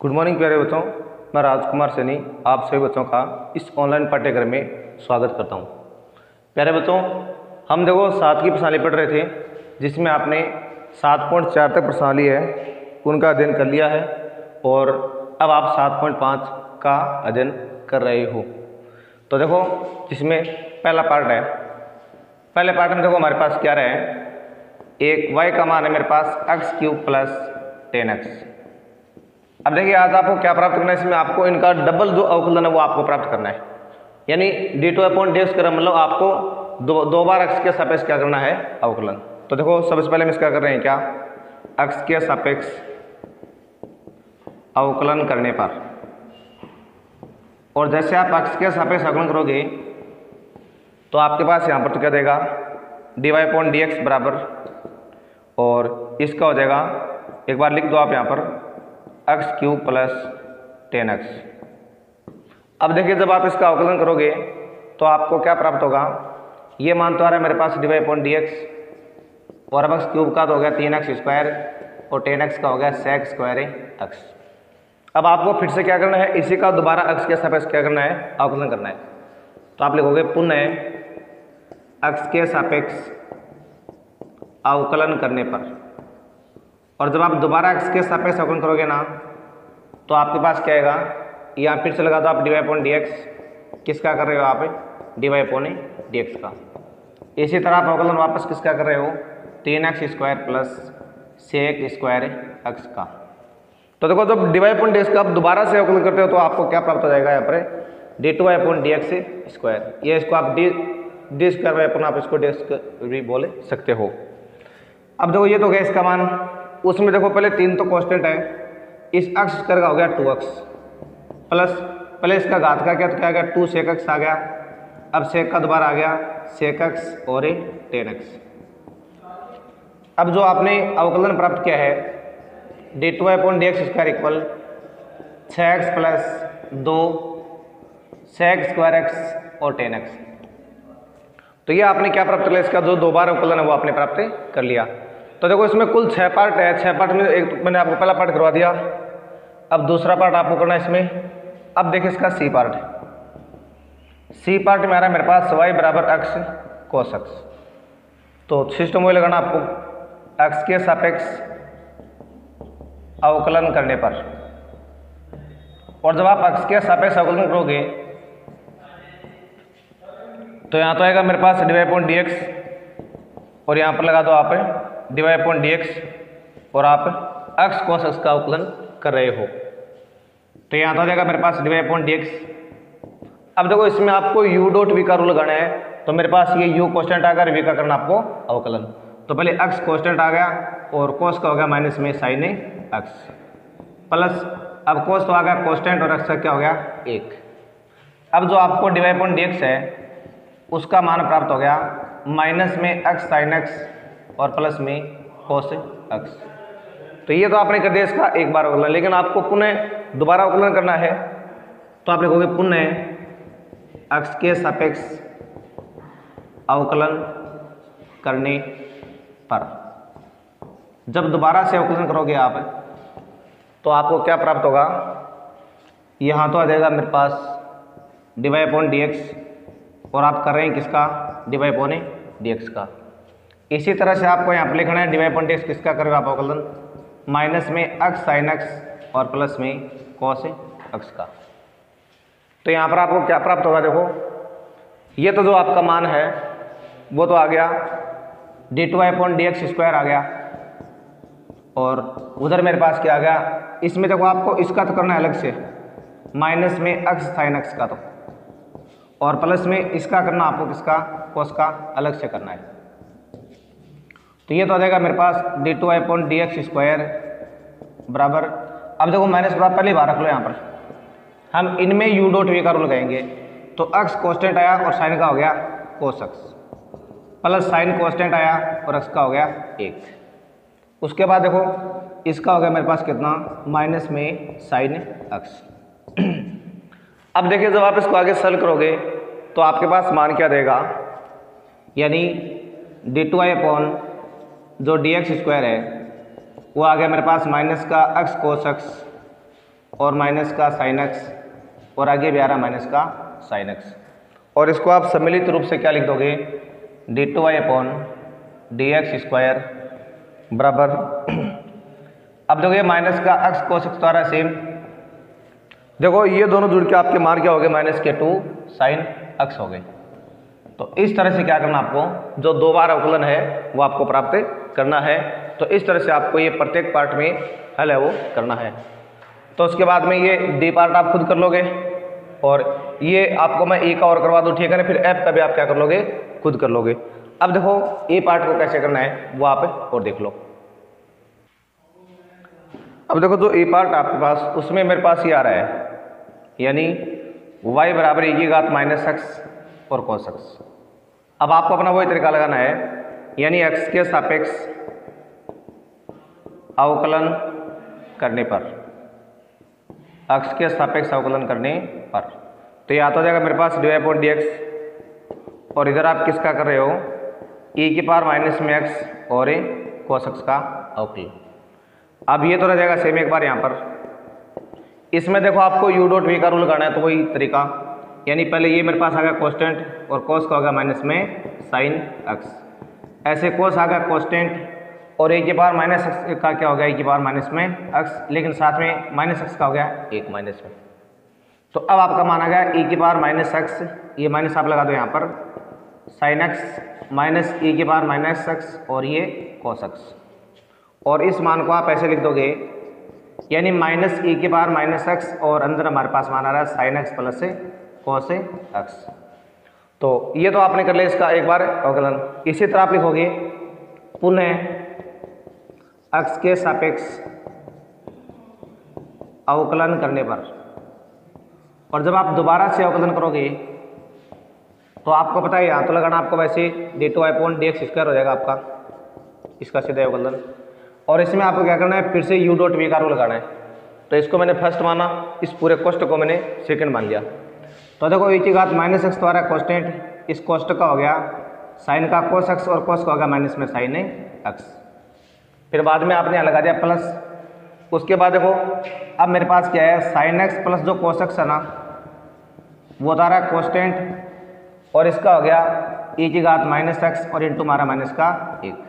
Good morning प्यारे बच्चों, मैं राजकुमार सैनी, आप सभी बच्चों का इस ऑनलाइन पाठ्यक्रम में स्वागत करता हूँ। प्यारे बच्चों, हम देखो सात की प्रश्नावली पढ़ रहे थे, जिसमें आपने सात पॉइंट चार तक प्रश्नावली है, उनका अध्ययन कर लिया है, और अब आप सात पॉइंट पाँच का अध्ययन कर रहे हो। तो देखो, जिसमें पहला पार्ट है, पहले पार्ट में देखो हमारे पास क्या रहे एक वाई का मान है मेरे पास x cube plus ten x अब देखिए, आज आपको क्या प्राप्त करना है? इसमें आपको इनका डबल जो अवकलन है, वो आपको प्राप्त करना है। यानी डी टू अपॉइंट डी का मतलब आपको दो दो बार एक्स के सापेक्ष क्या करना है? अवकलन। तो देखो, सबसे पहले हम इसका कर रहे हैं क्या? एक्स के सापेक्ष अवकलन करने पर। और जैसे आप एक्स के सापेक्ष अवकलन करोगे तो आपके पास यहाँ पर तो क्या देगा? D y point d x बराबर। और इसका हो जाएगा, एक बार लिख दो आप यहाँ पर। X cube plus ten x अब देखिए, जब आप इसका अवकलन करोगे तो आपको क्या प्राप्त होगा? ये मान तो आ रहा है मेरे पास डी पॉइंट डी एक्स और अब एक्स क्यूब का तो हो गया तीन एक्स स्क्वायर और टेन एक्स का हो गया सेक्स स्क्वायर एक्स अब आपको फिर से क्या करना है? इसी का दोबारा एक्स के सापेक्ष क्या करना है? अवकलन करना है। तो आप लिखोगे पुनः एक्स के सापेक्ष अवकलन करने पर। और जब आप दोबारा एक्स के सापेक्ष अवकलन करोगे ना तो आपके पास क्या आएगा? यहाँ फिर से लगा दो आप d y point d x किसका कर रहे हो आप? D y point d x का। इसी तरह आप अवकलन वापस किसका कर रहे हो? तीन x square plus sec square x का। तो देखो, जब D Y point D x का आप दोबारा से अवकलन करते हो तो आपको क्या प्राप्त हो जाएगा यहाँ पर? D two y point d x square ये इसको आप डी डी स्क्वायर वाई आप इसको डी एक्स भी बोल सकते हो। अब देखो, ये तो गया इसका मान। उसमें देखो पहले तीन तो कांस्टेंट है। इस अक्ष का हो गया टू अक्स प्लस पहले इसका घात का क्या तो क्या गया? टू सेक एक्स आ गया। अब सेक का दोबारा आ गया सेक एक्स और ए टेन एक्स अब जो आपने अवकलन प्राप्त किया है d two point d x square equal छः एक्स प्लस दो सेक स्क्वायर एक्स और टेन एक्स तो ये आपने क्या प्राप्त किया इसका जो दो बार अवकलन है वो आपने प्राप्त कर लिया। तो देखो इसमें कुल छः पार्ट है। छः पार्ट में एक मैंने आपको पहला पार्ट करवा दिया। अब दूसरा पार्ट आपको करना है इसमें। अब देखिए इसका सी पार्ट सी पार्ट में आ रहा है मेरे पास वाई बराबर एक्स कोस एक्स तो सिस्टम वही लगाना आपको एक्स के सापेक्ष अवकलन करने पर। और जब आप एक्स के सापेक्ष अवकलन करोगे तो यहाँ तो आएगा मेरे पास d y point d x और यहाँ पर लगा दो आप डी पॉइंट डी एक्स और आप एक्स कोस एक्स का अवकलन कर रहे हो। तो यहाँ तो आ जाएगा मेरे पास डी पॉइंट डी एक्स अब देखो इसमें आपको यू डॉट वी का रूल लगाना है तो मेरे पास ये यू कॉन्स्टेंट आ गया वी का करना आपको अवकलन। तो पहले एक्स कॉन्स्टेंट आ गया और कोस का हो गया माइनस में साइन एक्स प्लस अब कोस तो आ गया कॉन्स्टेंट और एक्स का क्या हो गया? एक। अब जो आपको डी वाई डी एक्स है, उसका मान प्राप्त हो गया माइनस में एक्स साइन एक्स और प्लस में कोस एक्स तो ये तो आपने कर दिया इसका एक बार अवकलन लेकिन आपको पुनः दोबारा अवकलन करना है तो आप लिखोगे पुनः एक्स के सापेक्ष अवकलन करने पर। जब दोबारा से अवकलन करोगे आप तो आपको क्या प्राप्त होगा? यहाँ तो आ जाएगा मेरे पास डिवाई पॉइंट डी और आप कर रहे हैं किसका? डी वाई पॉइंट डी का। इसी तरह से आपको यहाँ पर लिखना है डी वाई पॉइंट एक्स किसका करोगे आप अवकलन। माइनस में एक्स साइन एक्स और प्लस में कॉस एक्स का। तो यहाँ पर आपको क्या प्राप्त होगा देखो, ये तो जो आपका मान है, वो तो आ गया। D two I point d x square आ गया। और उधर मेरे पास क्या आ गया, इसमें देखो आपको इसका तो करना है अलग से। माइनस में एक्स साइन एक्स का तो। और प्लस में इसका करना आपको किसका, कोस का, अलग से करना है। तो ये तो आ जाएगा मेरे पास d two I point d x square बराबर। अब देखो माइनस बराबर, पहले बार रख लो यहाँ पर। हम इनमें यू डॉट वी का रूल लगाएँगे। तो एक्स कॉन्स्टेंट आया और साइन का हो गया cos x plus sine constant आया और एक्स का हो गया एक। उसके बाद देखो, इसका हो गया मेरे पास कितना? माइनस में साइन एक्स अब देखिए, जब आप इसको आगे सल करोगे तो आपके पास मान क्या देगा? यानी डी टू आई अपॉन जो डी एक्स स्क्वायर है, वो आ गया मेरे पास माइनस का एक्स कोस एक्स और माइनस का साइन एक्स और आगे भी आ रहा माइनस का साइन एक्स और इसको आप सम्मिलित रूप से क्या लिख दोगे? D two y upon d x square बराबर। अब देखो ये माइनस का एक्स कोस एक्स द्वारा सेम देखो ये दोनों जुड़ के आपके मार क्या हो गए? माइनस के टू साइन एक्स हो गए। तो इस तरह से क्या करना आपको? जो दो बार अवकलन है, वो आपको प्राप्त करना है तो इस तरह से आपको ये प्रत्येक पार्ट में हल है वो करना है। तो उसके बाद में ये डी पार्ट आप खुद कर लोगे और ये आपको मैं ए का और करवा दूँ, ठीक है ना? फिर एफ़ का भी आप क्या कर लोगे? खुद कर लोगे। अब देखो ए पार्ट को कैसे करना है, वो आप और देख लो। अब देखो जो ए पार्ट आपके पास, उसमें मेरे पास ये आ रहा है, यानी y बराबर ए की घात माइनस एक्स और कॉस एक्स अब आपको अपना वही तरीका लगाना है यानी x के सापेक्ष अवकलन करने पर। x के सापेक्ष अवकलन करने पर। तो ये आता हो जाएगा मेरे पास डी पॉइंट डी एक्स और इधर आप किसका कर रहे हो? e की पार माइनस में एक्स और ए x का अवकलन। अब ये तो रह जाएगा सेम एक बार यहाँ पर। इसमें देखो आपको यू डॉट वी का रूल करना है तो वही तरीका। यानी पहले ये मेरे पास आ गया कॉन्स्टेंट और कॉस का होगा माइनस में साइन एक्स ऐसे कोस आ गया कॉन्स्टेंट और ए के पावर माइनस एक्स का क्या हो गया? ए के पावर माइनस में एक्स लेकिन साथ में माइनस एक्स का हो गया एक माइनस में। तो अब आपका माना गया ए के पावर माइनस एक्स ये माइनस आप लगा दो यहाँ पर। साइन एक्स माइनस ए के पावर माइनस एक्स और ये कॉस एक्स और इस मान को आप ऐसे लिख दोगे, यानी माइनस ए के बार माइनस एक्स और अंदर हमारे पास मान आ रहा है sine x plus cos x तो ये तो आपने कर लिया इसका एक बार अवकलन। इसी तरह आप लिखोगे पुनः एक्स के सापेक्ष अवकलन करने पर। और जब आप दोबारा से अवकलन करोगे तो आपको पता है, यहाँ तो लगाना आपको वैसे d two I point d x square हो जाएगा आपका। इसका सीधा अवकलन। और इसमें आपको क्या करना है, फिर से यू डॉट वी का रो लगाना है। तो इसको मैंने फ़र्स्ट माना, इस पूरे कोष्ट को मैंने सेकंड मान लिया। तो देखो ई ही घात माइनस एक्स द्वारा कॉन्स्टेंट इस कोष्ट का हो गया साइन का कोस एक्स और कोस का हो गया माइनस में साइन एक्स फिर बाद में आपने लगा दिया प्लस उसके बाद देखो, अब मेरे पास क्या है? साइन एक्स प्लस जो कोस एक्स है ना, वो बता रहा है कॉन्स्टेंट और इसका हो गया एक ही घात माइनस एक्स और इंटू मारा माइनस का एक।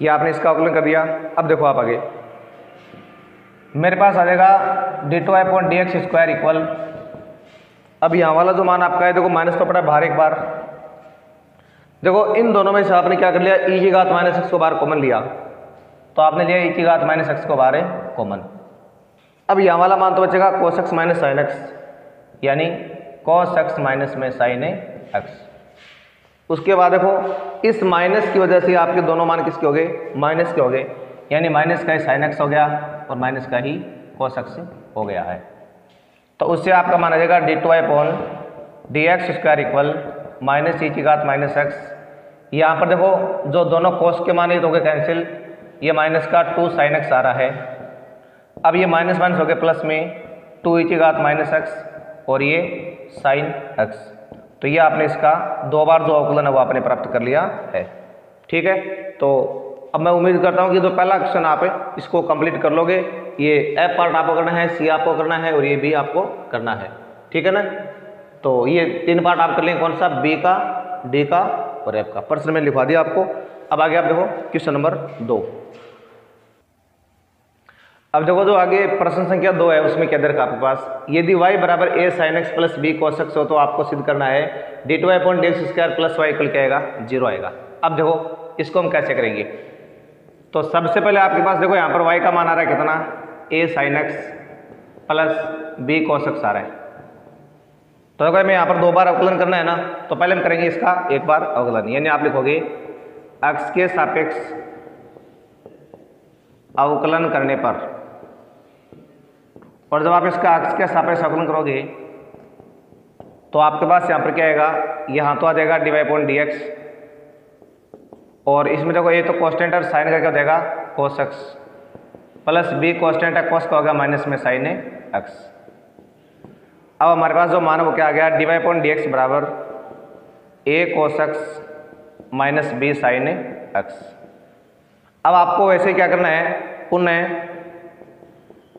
ये आपने इसका अवकलन कर दिया। अब देखो आप आगे। मेरे पास आ जाएगा d two y point d x square equal अब यहाँ वाला जो मान आपका है, देखो माइनस तो पड़ा बाहर एक बार। देखो, इन दोनों में से आपने क्या कर लिया? ई e की घात माइनस एक्स को बाहर कॉमन लिया। तो आपने लिया ई e की घात माइनस एक्स को बाहर है कॉमन अब यहाँ वाला मान तो बचेगा cos x minus sine x यानी कॉस एक्स माइनस में साइन एक्स उसके बाद देखो, इस माइनस की वजह से आपके दोनों मान किसके हो गए? माइनस के हो गए। यानी माइनस का ही साइन एक्स हो गया और माइनस का ही कोस एक्स हो गया है। तो उससे आपका माना जाएगा d two y upon d x square equal minus e की घात माइनस एक्स यहाँ पर देखो, जो दोनों कोस के मान हो गए कैंसिल ये माइनस का टू साइन एक्स आ रहा है। अब ये माइनस माइनस हो गए प्लस में टू ई की घात माइनस एक्स और ये साइन एक्स तो ये आपने इसका दो बार जो अवकलन है, वो आपने प्राप्त कर लिया है। ठीक है? तो अब मैं उम्मीद करता हूँ कि जो पहला क्वेश्चन आप इसको कंप्लीट कर लोगे। ये एफ़ पार्ट आपको करना है सी आपको करना है और ये बी आपको करना है। ठीक है ना? तो ये तीन पार्ट आप कर लेंगे कौन सा? बी का डी का और एफ़ का। प्रश्न में लिखवा दिया आपको। अब आगे आप देखो, क्वेश्चन नंबर दो। अब देखो जो आगे प्रश्न संख्या दो है, उसमें क्या दर का आपके पास? यदि y बराबर a sine x plus b x हो तो आपको सिद्ध करना है d two y point d x square plus y equal क्या आएगा? ज़ीरो आएगा। अब देखो, इसको हम कैसे करेंगे? तो सबसे पहले आपके पास देखो, यहाँ पर y का मान आ रहा है कितना? A sine x plus b cos x आ रहा है। तो अगर मैं यहाँ पर दो बार अवकलन करना है ना तो पहले हम करेंगे इसका एक बार अवकलन। यानी आप लिखोगे एक्स के सापेक्ष अवकलन करने पर। और जब आप इसका अक्स के सापेक्ष अवकलन करोगे तो आपके पास यहाँ पर क्या आएगा? यहाँ तो आ जाएगा d y point d x और इसमें देखो, ये तो कॉन्स्टेंट और साइन का क्या हो जाएगा cos x plus b constant है, कॉस का होगा माइनस में साइन है एक्स अब हमारे पास जो मान वो क्या आ गया d y point d x बराबर a cos x minus b sine x अब आपको वैसे क्या करना है, पुनः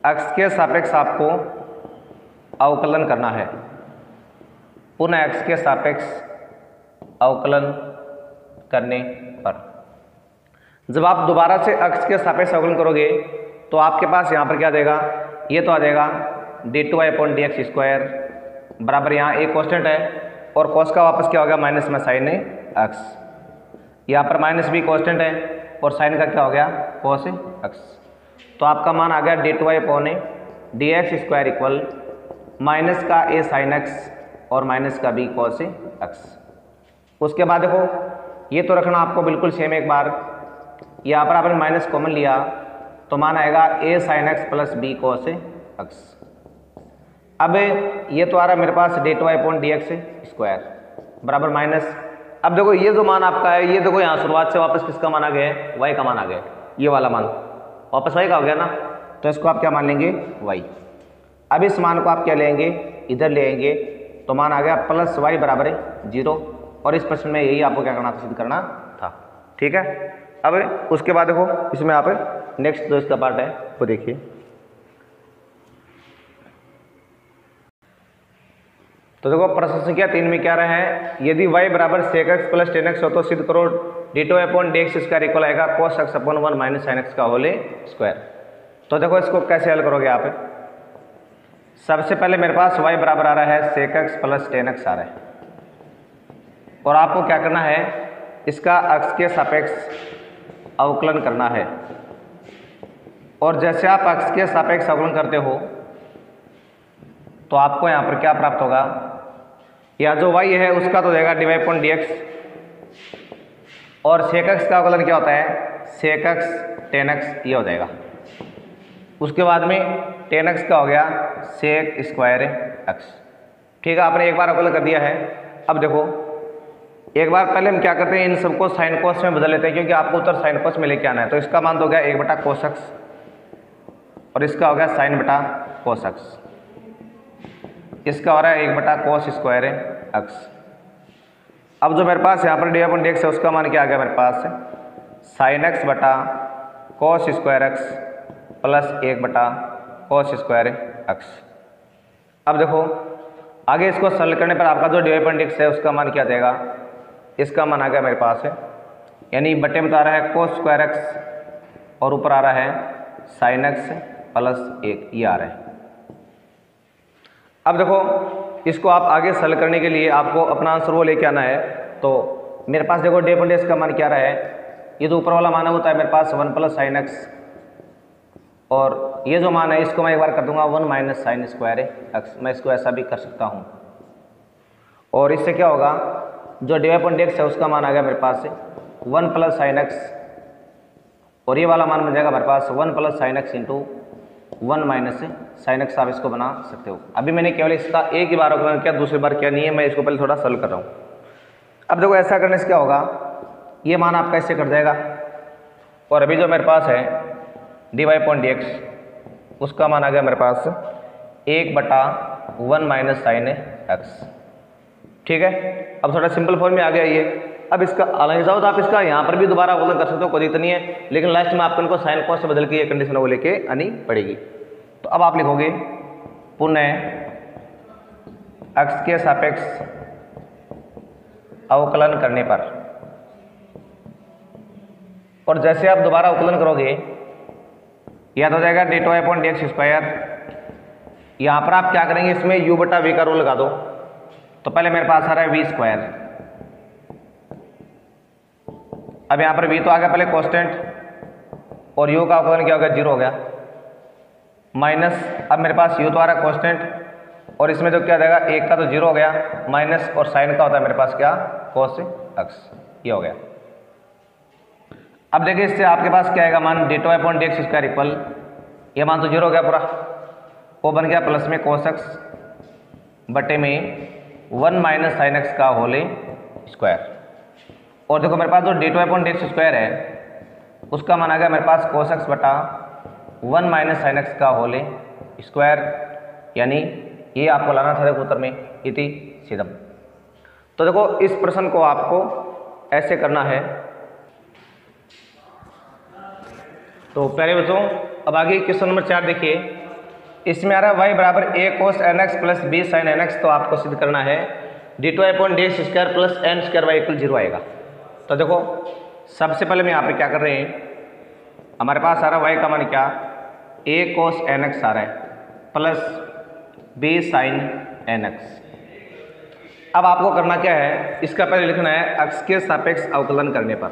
एक्स के सापेक्ष आपको अवकलन करना है। पुनः एक्स के सापेक्ष अवकलन करने पर। जब आप दोबारा से एक्स के सापेक्ष अवकलन करोगे तो आपके पास यहाँ पर क्या देगा? ये तो आ जाएगा d two y upon d x square बराबर यहाँ एक कॉन्स्टेंट है और कॉस का वापस क्या होगा माइनस में साइन एक्स यहाँ पर माइनस भी कॉन्स्टेंट है और साइन का क्या हो गया? कॉस एक्स तो आपका मान आ गया d two y upon a d x square equal minus का ए साइन एक्स और माइनस का बी कॉस एक्स उसके बाद देखो, ये तो रखना आपको बिल्कुल सेम एक बार। यहाँ पर आपने माइनस कॉमन लिया। तो मान आएगा a sine x plus b cos x अब ये तो आ रहा मेरे पास d two y point d x square बराबर माइनस अब देखो ये जो मान आपका है, ये देखो यहाँ शुरुआत से वापस किसका मान गया है? वाई का मान आ गया ये वाला मान। वापस वाई का हो गया ना? तो इसको आप क्या मान लेंगे? वाई अब इस मान को आप क्या लेंगे? इधर लेंगे। तो मान आ गया प्लस वाई बराबर है ज़ीरो और इस प्रश्न में यही आपको क्या करना सिद्ध करना था। ठीक है? अब उसके बाद देखो, इसमें आप नेक्स्ट जो इसका पार्ट है, वो देखिए। तो देखो, प्रश्न संख्या तीन में क्या रहा है? यदि y बराबर sec x plus tan x हो तो सिद्ध करो d two upon d x square equal आएगा cos x upon one minus sine x का होले स्क्वायर तो देखो, इसको कैसे हल करोगे आप? सबसे पहले मेरे पास y बराबर आ रहा है sec x plus tan x आ रहा है। और आपको क्या करना है? इसका अक्स के सापेक्ष अवकलन करना है। और जैसे आप अक्स के सापेक्ष अवकलन करते हो तो आपको यहाँ पर क्या प्राप्त होगा? या जो वाई है, उसका तो देगा d y point d x और सेक एक्स का अवकलन क्या होता है? सेक एक्स टेन एक्स ये हो जाएगा। उसके बाद में टेन एक्स का हो गया सेक स्क्वायर एक्स ठीक है, आपने एक बार अवकलन कर दिया है। अब देखो, एक बार पहले हम क्या करते हैं, इन सबको साइन कोस में बदल लेते हैं, क्योंकि आपको उत्तर साइन कोस में लेके आना है। तो इसका मान तो गया एक बटा कोसक्स और इसका हो गया साइन बटा कोसक्स इसका हो रहा है एक बटा कोस स्क्वायर एक्स अब जो मेरे पास यहाँ पर डी अपन डी है, उसका मान क्या आ गया मेरे पास? साइन एक्स बटा कॉस स्क्वायर एक्स प्लस एक बटा कॉस स्क्वायर एक्स अब देखो, आगे इसको सरल करने पर आपका जो डी अपन डी है, उसका मान क्या देगा इसका मान आ गया मेरे पास है यानी बटे में तो आ रहा है कोस स्क्वायर एक्स और ऊपर आ रहा है साइन एक्स प्लस एक ये आ रहा है। अब देखो, इसको आप आगे सल करने के लिए आपको अपना आंसर वो लेके आना है। तो मेरे पास देखो डे डेस का मान क्या रहा है? ये तो ऊपर वाला मान होता है मेरे पास वन प्लस साइन एक्स। और ये जो मान है, इसको मैं एक बार कर दूँगा, one minus sine square x. मैं इसको ऐसा भी कर सकता हूँ। और इससे क्या होगा? जो डी वाई एक्स है, उसका मान आ गया मेरे पास वन प्लस साइन एक्स। और ये वाला मान बन जाएगा मेरे पास one plus sine x into one minus से साइन एक्स आप इसको बना सकते हो। अभी मैंने केवल इसका एक ही बार अवकलन किया, दूसरी बार क्या नहीं है, मैं इसको पहले थोड़ा सॉल्व कर रहा हूँ। अब देखो ऐसा करने से क्या होगा? ये मान आपका इससे कट जाएगा। और अभी जो मेरे पास है d y point d x उसका मान आ गया मेरे पास एक बटा वन माइनस साइन एक्स। ठीक है? अब थोड़ा सिंपल फॉर्म में आ गया ये। अब इसका अलग जाओ तो आप इसका यहाँ पर भी दोबारा अवकलन कर सकते हो, कोई दिक्कत नहीं है। लेकिन लास्ट में आपको इनको साइन कॉस से बदल के ये कंडीशन वो लेके आनी पड़ेगी। तो अब आप लिखोगे, पुनः एक्स के सापेक्ष अवकलन करने पर। और जैसे आप दोबारा अवकलन करोगे, याद हो जाएगा d two y point x square यहाँ पर आप क्या करेंगे, इसमें यू बटा वी का रूल लगा दो। तो पहले मेरे पास आ रहा है वी स्क्वायर अब यहाँ पर वी तो आ गया पहले कॉन्स्टेंट और यू का अवकलन क्या हो गया? ज़ीरो हो गया। माइनस अब मेरे पास यू तो आ रहा है कॉन्स्टेंट और इसमें तो क्या जाएगा? एक का तो ज़ीरो हो गया। माइनस और साइन का होता है मेरे पास क्या? कॉस एक्स ये हो गया। अब देखिए इससे आपके पास क्या आएगा? मान d two upon d x square equal ये मान तो ज़ीरो हो गया पूरा। वो बन गया प्लस में कॉस एक्स बटे में वन माइनस साइन एक्स का होले स्क्वायर और देखो मेरे पास जो d two upon d x square है, उसका मान आ गया मेरे पास कोस एक्स बटा वन माइनस साइन एक्स का होले स्क्वायर यानी ये आपको लाना था उत्तर में इति सीधम। तो देखो इस प्रश्न को आपको ऐसे करना है। तो पहले बच्चों, अब आगे क्वेश्चन नंबर चार देखिए। इसमें आ रहा है वाई बराबर a cos n x plus b sine n x तो आपको सिद्ध करना है। D two y point d x square plus n square y equal zero आएगा। तो देखो, सबसे पहले हम यहाँ पे क्या कर रहे हैं? हमारे पास आ रहा है वाई का मान क्या? ए कोस एन एक्स आ रहा है plus b sine n x अब आपको करना क्या है? इसका पहले लिखना है अक्ष के सापेक्ष अवकलन करने पर।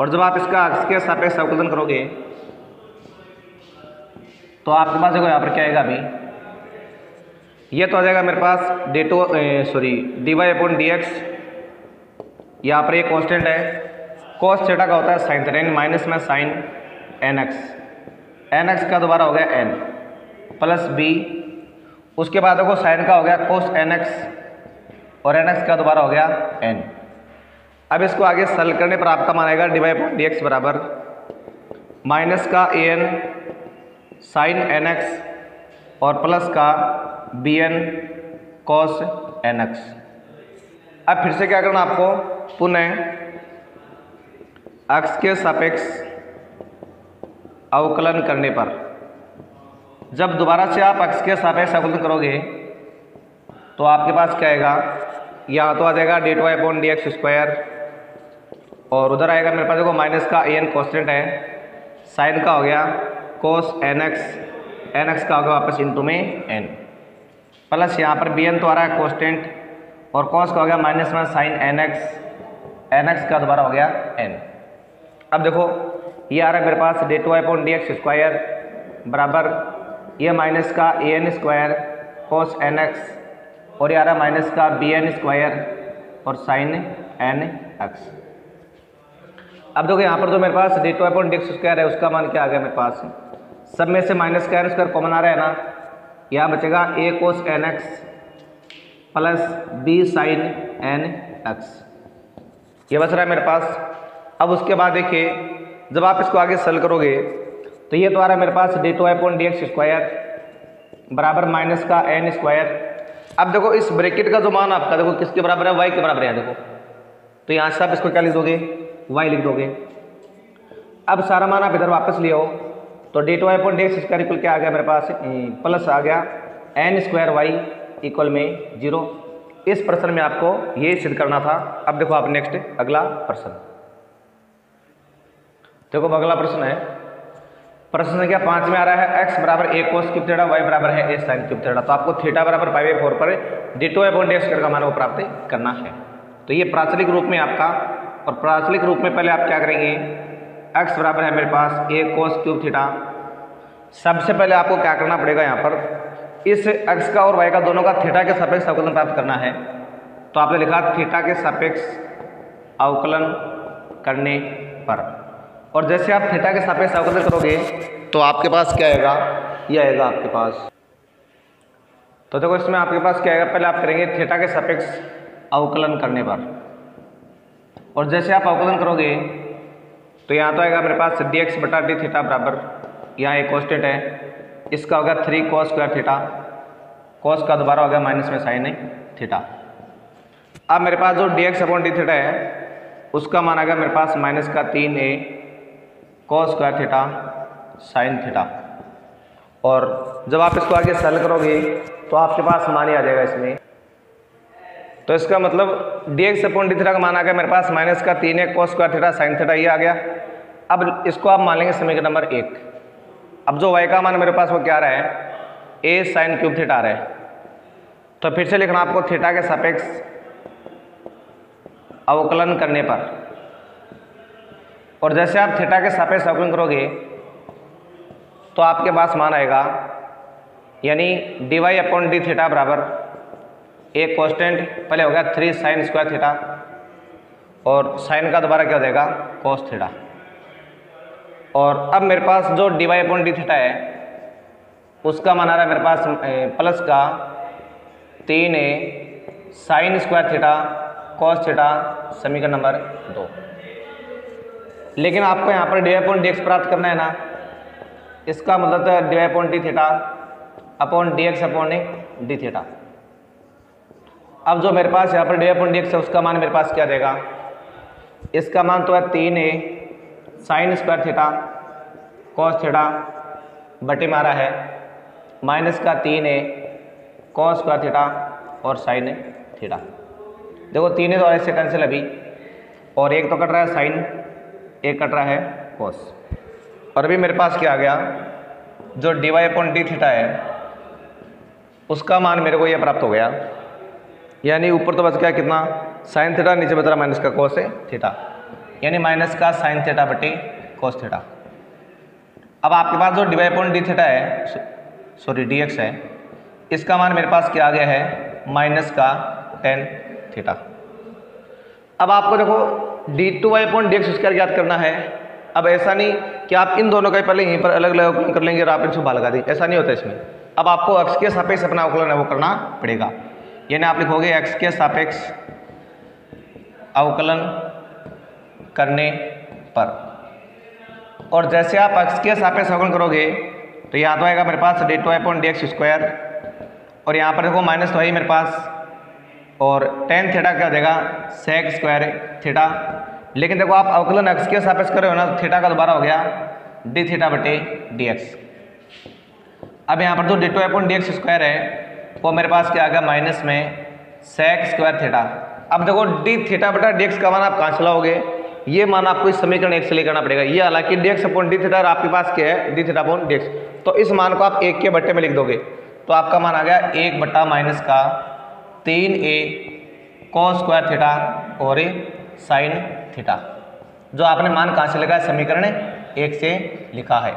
और जब आप इसका अक्ष के सापेक्ष अवकलन करोगे तो आपके पास देखो यहाँ पर क्या आएगा अभी? ये तो आ जाएगा मेरे पास d two sorry d y upon d x यहाँ पर ये कॉन्स्टेंट है। कॉस थीटा का होता है साइन थीटा माइनस में sine n x n x का दोबारा हो गया एन प्लस बी उसके बाद देखो साइन का हो गया कोस एन एक्स और एन एक्स का दोबारा हो गया एन अब इसको आगे सल करने पर आपका मान आएगा पॉइंट डी एक्स बराबर। माइनस का a n sine n x और प्लस का b n cos n x अब फिर से क्या करना आपको? पुनः अक्ष के सापेक्ष अवकलन करने पर। जब दोबारा से आप अक्ष के सापेक्ष अवकलन करोगे तो आपके पास क्या आएगा? यहाँ तो आ जाएगा d two upon d x square और उधर आएगा मेरे पास देखो माइनस का ए एन कॉन्स्टेंट है। साइन का हो गया cos n x n x का हो गया वापस इंटू में एन प्लस यहाँ पर बी एन तो आ रहा है कॉन्स्टेंट और कॉस का हो गया? माइनस में sine n x n x का दोबारा हो गया एन अब देखो, ये आ रहा है मेरे पास d two y upon d x square बराबर, ये माइनस का a n square cos n x और ये आ रहा है माइनस का बी एन स्क्वायर और साइन एन एक्स अब देखो, यहाँ पर जो मेरे पास d two y upon d x square है, उसका मान क्या आ गया मेरे पास? सब में से माइनस का एन स्क्वायर कॉमन आ रहा है ना? यहाँ बचेगा a cos n x plus b sine n x. ये बच रहा है मेरे पास। अब उसके बाद देखिए, जब आप इसको आगे सल करोगे तो ये तो आ रहा है मेरे पास d two upon d x square बराबर माइनस का एन स्क्वायर अब देखो, इस ब्रैकेट का जो मान आपका, देखो किसके बराबर है वाई के बराबर है, देखो। तो यहाँ से आप इसको क्या लिख दोगे? वाई लिख दोगे। अब सारा मान आप इधर वापस ले आओ। तो d two upon d x square क्या आ गया मेरे पास? प्लस आ गया एन स्क्वायर वाई इक्वल में ज़ीरो इस प्रश्न में आपको ये सिद्ध करना था। अब देखो आप नेक्स्ट अगला प्रश्न। देखो अगला प्रश्न है। प्रश्न संख्या पाँच में आ रहा है, x बराबर a cos cube theta y बराबर है ए साइन क्यूब थीटा तो आपको थीटा बराबर फाइव बाई फोर पर डी टू अपॉन डी का मान वो प्राप्त करना है। तो ये प्राचलिक रूप में आपका, और प्राचलिक रूप में पहले आप क्या करेंगे? x बराबर है मेरे पास ए कोस क्यूब थीटा सबसे पहले आपको क्या करना पड़ेगा यहाँ पर? इस x का और y का दोनों का थीटा के सापेक्ष अवकलन प्राप्त करना है। तो आपने लिखा थीटा के सापेक्ष अवकलन करने पर। और जैसे आप थीटा के सापेक्ष अवकलन करोगे तो आपके पास क्या आएगा? ये आएगा आपके पास। तो देखो, इसमें आपके पास क्या आएगा? पहले आप करेंगे थीटा के सापेक्ष अवकलन करने पर। और जैसे आप अवकलन करोगे तो यहाँ तो आएगा मेरे पास डी एक्स बटा डी थीटा बराबर, यहाँ एक कॉन्स्टेंट है। इसका होगा three cos square theta cos का दोबारा हो गया माइनस में साइन है थीटा अब मेरे पास जो d x upon d theta है, उसका मान गया मेरे पास माइनस का तीन a cos square theta sine theta और जब आप इसको आगे सेल करोगे तो आपके पास मान ही आ जाएगा इसमें। तो इसका मतलब d x upon d theta का मान गया मेरे पास माइनस का तीन a cos square theta sine theta ये आ गया। अब इसको आप मान लेंगे समीकरण नंबर एक। अब जो वाई का मान मेरे पास वो क्या रहा है? ए साइन क्यूब थीटा आ रहा है। तो फिर से लिखना आपको थीटा के सापेक्ष अवकलन करने पर। और जैसे आप थीटा के सापेक्ष अवकलन करोगे तो आपके पास मान आएगा, यानी d y upon d theta बराबर एक कॉन्स्टेंट पहले हो गया थ्री साइन स्क्वायर थीटा और साइन का दोबारा क्या हो जाएगा? कॉस थीटा और अब मेरे पास जो d y upon d theta है, उसका मान आ रहा है मेरे पास प्लस का तीन a sine square theta cos theta समीकरण नंबर दो। लेकिन आपको यहाँ पर d y upon d x प्राप्त करना है ना, इसका मतलब है d y upon d theta upon d x upon d theta अब जो मेरे पास यहाँ पर d y upon d x है, उसका मान मेरे पास क्या देगा? इसका मान तो है तीन a sine square theta cos theta बटे मारा है, माइनस का तीन ए कॉस स्क्वायर थीटा और साइन थीटा। देखो, तीन द्वारा इससे कैंसिल अभी, और एक तो कट रहा है, साइन एक कट रहा है कॉस और अभी मेरे पास क्या आ गया, जो d y upon d theta है, उसका मान मेरे को ये प्राप्त हो गया, यानी ऊपर तो बच गया कितना, साइन थीटा, नीचे बच रहा माइनस का कोस है थीटा। यानी माइनस का साइन थीटा बटे कोस थीटा। अब आपके पास जो d y point d theta है सॉरी डी एक्स है, इसका मान मेरे पास क्या आ गया है? माइनस का टेन थीटा। अब आपको देखो d two y point d x square याद करना है। अब ऐसा नहीं कि आप इन दोनों का पहले यहीं पर अलग अलग कर लेंगे और आप इनको लगा दी। ऐसा नहीं होता इसमें। अब आपको एक्स के सापेक्ष अपना अवकलन है, वो करना पड़ेगा। यानी आप लिखोगे एक्स के सापेक्ष अवकलन करने पर। और जैसे आप अक्ष के सापेक्ष अवकलन करोगे तो यहाँ तो आएगा मेरे पास d two upon d x square और यहाँ पर देखो माइनस तो ही मेरे पास, और टेन थीटा क्या देगा? सेक स्क्वायर थीटा लेकिन देखो आप अवकलन अक्ष के सापेक्ष कर रहे हो ना तो थीटा का दोबारा हो गया डी थीटा बटे डी एक्स अब यहाँ पर जो d two upon d x square है, वो मेरे पास क्या आ गया माइनस में सेक स्क्वायर थीटा अब देखो डी थीटा बटा डी एक्स का मान आप कहाँ चलाओगे ये मान आपको इस समीकरण एक से लेकर पड़ेगा। ये हालाँकि d x upon d theta आपके पास क्या है? D theta upon d x तो इस मान को आप एक के बट्टे में लिख दोगे। तो आपका मान आ गया एक बट्टा माइनस का तीन ए कॉस स्क्वायर थीटा और ए साइन थीटा जो आपने मान कहाँ से लिखा है? समीकरण एक से लिखा है।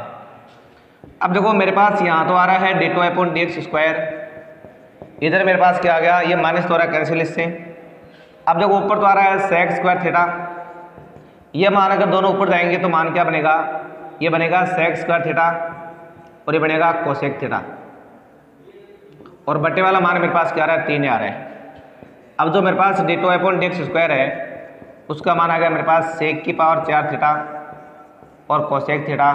अब देखो, मेरे पास यहाँ तो आ रहा है d two upon d x square इधर मेरे पास क्या आ गया? ये माइनस तो आ रहा है कैंसिल इससे। अब देखो, ऊपर तो आ रहा है सेक्स स्क्वायर थीटा ये मान अगर दोनों ऊपर जाएँगे तो मान क्या बनेगा? ये बनेगा सेक्स स्क्वायर थीटा और ये बनेगा कोसेक थीटा और बट्टे वाला मान मेरे पास क्या रहा है? तीन आ रहा है। अब जो मेरे पास d two upon d x square है, उसका मान आ गया मेरे पास सेक की पावर चार थीटा और कोसेक थीटा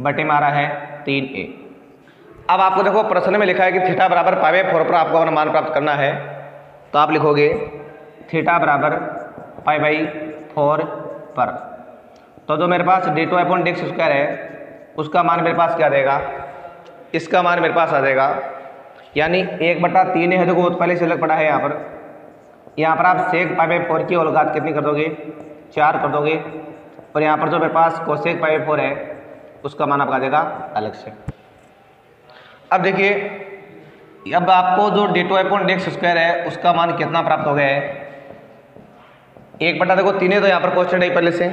बटे में आ रहा है तीन ए अब आपको देखो, प्रश्न में लिखा है कि थीटा बराबर पावे फोर पर आपको अपना मान प्राप्त करना है। तो आप लिखोगे थीटा बराबर पाई बाई फोर पर। तो जो मेरे पास d two upon d square है, उसका मान मेरे पास क्या देगा? इसका मान मेरे पास आ जाएगा, यानी एक बटा तीन है देखो पहले से अलग पड़ा है यहाँ पर। यहाँ पर आप सेक बाई फोर की औलगात कितनी कर दोगे? चार कर दोगे। और यहाँ पर जो मेरे पास कोसेक पाई बाई फोर है, उसका मान आपका देगा अलग से। अब देखिए, अब आपको जो d two upon d x square है, उसका मान कितना प्राप्त हो गया है? एक बटा देखो, तीन है तो यहाँ पर क्वेश्चन है पहले से।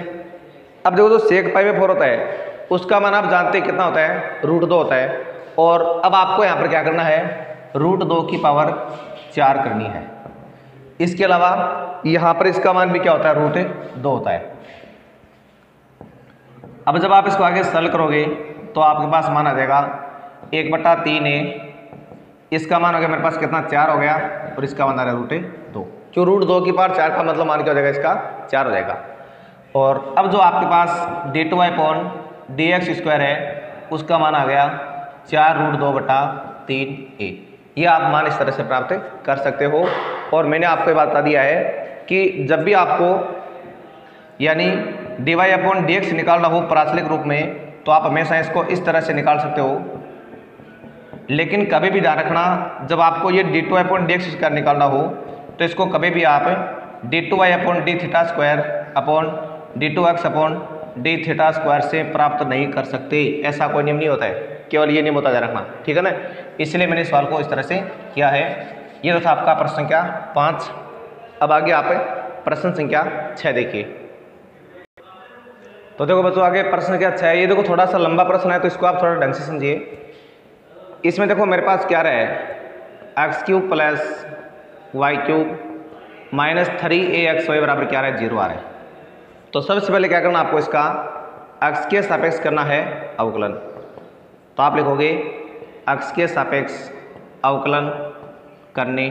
अब देखो जो सेक पाई में फोर होता है, उसका मान आप जानते हैं कितना होता है? रूट दो होता है। और अब आपको यहाँ पर क्या करना है? रूट दो की पावर चार करनी है। इसके अलावा यहाँ पर इसका मान भी क्या होता है? रूट दो होता है। अब जब आप इसको आगे सल करोगे तो आपके पास मान आ जाएगा, एक बटा तीन ए इसका मान हो गया मेरे पास कितना? चार हो गया, और इसका मान आ रहा है रूट दो। क्यों रूट दो की पार चार का मतलब मान क्या हो जाएगा इसका चार हो जाएगा। और अब जो आपके पास d two y upon d x square है, उसका मान आ गया चार रूट दो बटा तीन ए ये आप मान इस तरह से प्राप्त कर सकते हो। और मैंने आपको ये बात दिया है कि जब भी आपको यानी d y upon d x निकालना हो प्राचलिक रूप में तो आप हमेशा इसको इस तरह से निकाल सकते हो। लेकिन कभी भी ध्यान रखना, जब आपको ये d two upon d x निकालना हो तो इसको कभी भी आप d two y upon d theta square upon d two x upon d theta square से प्राप्त नहीं कर सकते। ऐसा कोई नियम नहीं होता है। केवल ये नियम होता है रखना। ठीक है ना? इसलिए मैंने सवाल को इस तरह से किया है। ये तो था आपका प्रश्न संख्या पाँच। अब आगे आप प्रश्न संख्या छः देखिए। तो देखो बच्चों, आगे प्रश्न क्या छः ये देखो, थोड़ा सा लंबा प्रश्न है तो इसको आप थोड़ा ढंग से समझिए। इसमें देखो, मेरे पास क्या रहा है? X cube plus y cube minus three a x y बराबर क्या रहा है? ज़ीरो आ रहा है। तो सबसे पहले क्या करना आपको इसका? एक्स के सापेक्ष करना है अवकलन। तो आप लिखोगे एक्स के सापेक्ष अवकलन करने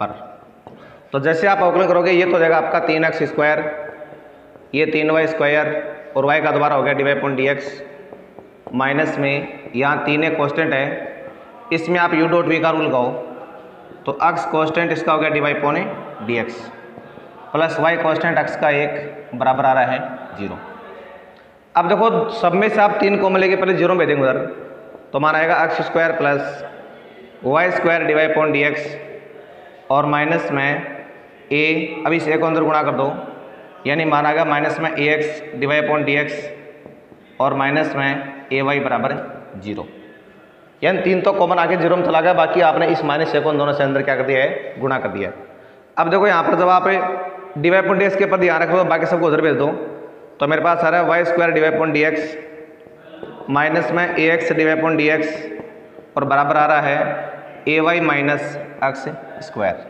पर। तो जैसे आप अवकलन करोगे, ये तो जाएगा आपका तीन एक्स स्क्वायर ये तीन वाई स्क्वायर और वाई का दोबारा हो गया d y point d x minus में यहाँ तीन एक कॉन्स्टेंट है, इसमें आप यू डॉट वी का रूल लगाओ। तो अक्स कॉन्स्टेंट इसका हो गया d y upon d x plus y constant x का एक बराबर आ रहा है ज़ीरो अब देखो, सब में से आप तीन कॉमन लेके पहले ज़ीरो में देंगे उधर। तो मान आएगा x square plus y square d y point d x और माइनस में ए अभी इस ए को अंदर गुणा कर दो। यानी मान आएगा माइनस में a x d y point d x और माइनस में ए वाई बराबर ज़ीरो यानी तीन तो कॉमन आगे ज़ीरो में चला गया, बाकी आपने इस माइनस ए को दोनों से अंदर क्या कर दिया है? गुणा कर दिया है। अब देखो यहाँ पर जब आप डिवाई पॉइंट डी एक्स के ऊपर ध्यान रखो, बाकी सबको उधर भेज दो। तो मेरे पास आ रहा है y square d y point d x minus में a x d y point d x और बराबर आ रहा है a y minus x square